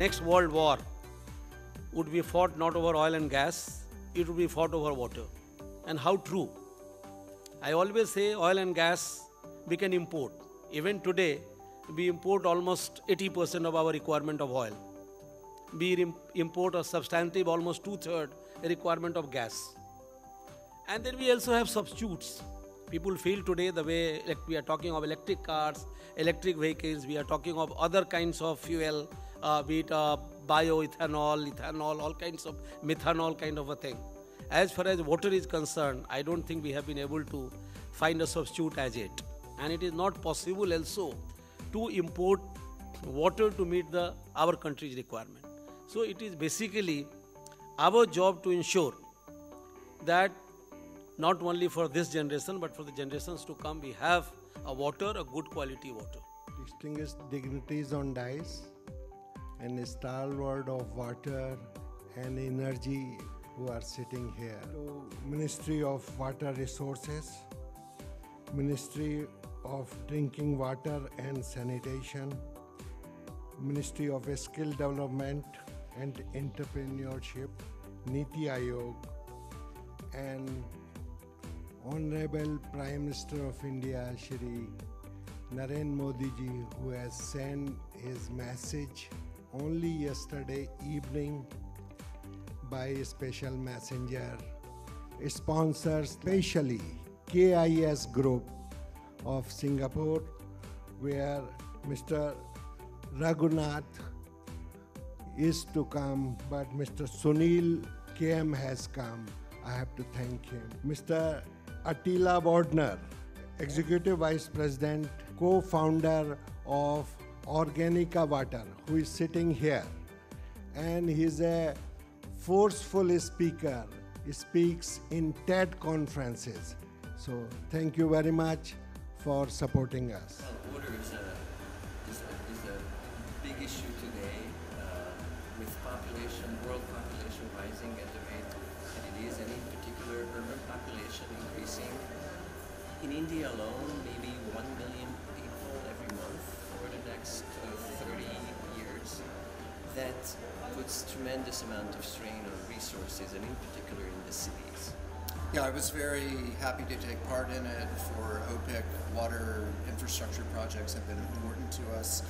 Next world war would be fought not over oil and gas, it would be fought over water. And how true? I always say oil and gas we can import. Even today, we import almost 80% of our requirement of oil. We import a substantive almost two third requirement of gas. And then we also have substitutes. People feel today the way like we are talking of electric cars, electric vehicles, we are talking of other kinds of fuel, uh, be it uh, bioethanol, ethanol, all kinds of methanol kind of a thing. As far as water is concerned, I don't think we have been able to find a substitute as yet. And it is not possible also to import water to meet the our country's requirement. So it is basically our job to ensure that not only for this generation but for the generations to come we have a water, a good quality water. Distinguished dignitaries on dice and a stalwart of water and energy who are sitting here. Ministry of Water Resources, Ministry of Drinking Water and Sanitation, Ministry of Skill Development and Entrepreneurship, Niti Aayog, and Honorable Prime Minister of India, Shri Narendra Modi ji, who has sent his message only yesterday evening by a special messenger, sponsors specially KIS Group of Singapore, where Mr. Raghunath is to come, but Mr. Sunil KM has come. I have to thank him. Mr. Attila Wardner, Executive Vice President, co founder of Organica Water, who is sitting here. And he's a forceful speaker, he speaks in TED conferences. So, thank you very much for supporting us. Water is a, is a, is a big issue today uh, with population, world population rising at the rate that it is, and in particular urban population increasing. In India alone, maybe 1 million next uh, 30 years. That puts tremendous amount of strain on resources, and in particular in the cities. Yeah, I was very happy to take part in it for OPIC. Water infrastructure projects have been important to us.